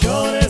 llores.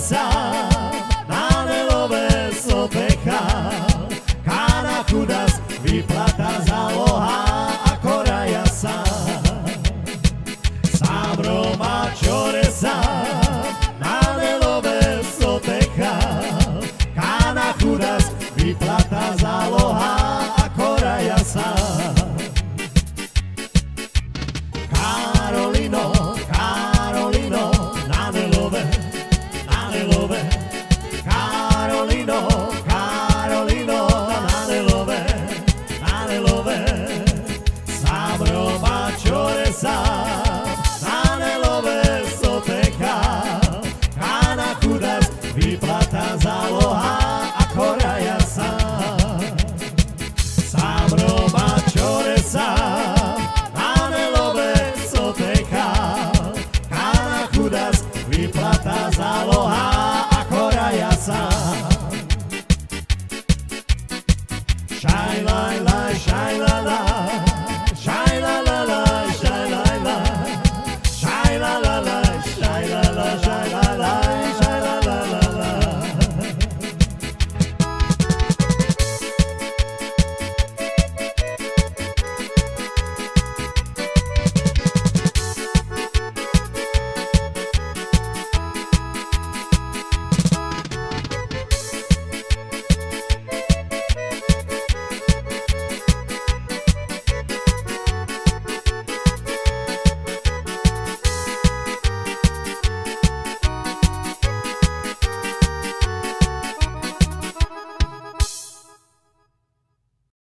estás alojado.